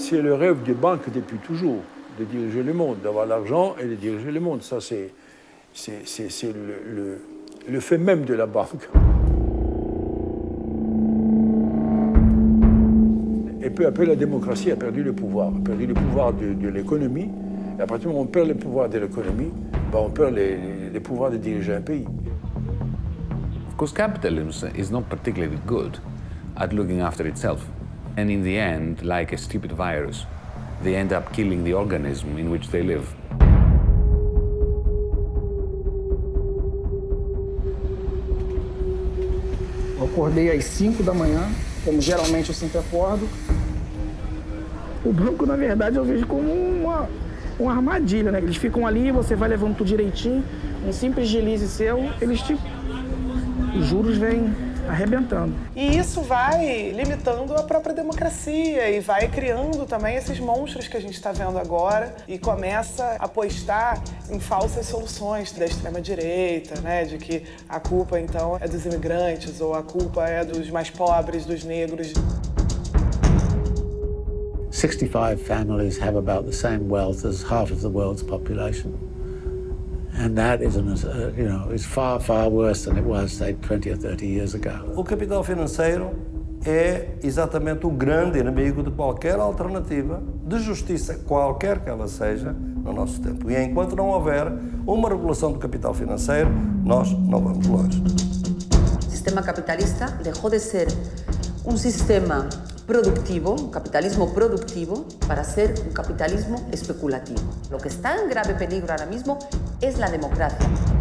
C'est le rêve des banques depuis toujours, de diriger le monde, d'avoir l'argent et de diriger le monde. Ça, c'est le, le, le fait même de la banque. Et peu à peu, la démocratie a perdu le pouvoir, a perdu le pouvoir de, l'économie. Et à partir du moment où on perd le pouvoir de l'économie, ben on perd les pouvoirs de diriger un pays. Of course, capitalism is not particularly good at looking after itself. And in the end, like a stupid virus, they end up killing the organism in which they live. Eu acordei às 5 da manhã, como geralmente eu sempre acordo. O banco, na verdade, eu vejo como uma, uma armadilha, né? Eles ficam ali, você vai levando tudo direitinho, um simples deslize seu, eles te... Os juros vêm arrebentando. E isso vai limitando a própria democracia e vai criando também esses monstros que a gente está vendo agora e começa a apostar em falsas soluções da extrema-direita, né? De que a culpa, então, é dos imigrantes ou a culpa é dos mais pobres, dos negros. 65 families have about the same wealth as half of the world's population. O capital financeiro é exatamente o grande inimigo de qualquer alternativa de justiça, qualquer que ela seja, no nosso tempo. E enquanto não houver uma regulação do capital financeiro, nós não vamos longe. O sistema capitalista deixou de ser um sistema productivo, un capitalismo productivo, para ser un capitalismo especulativo. Lo que está en grave peligro ahora mismo es la democracia.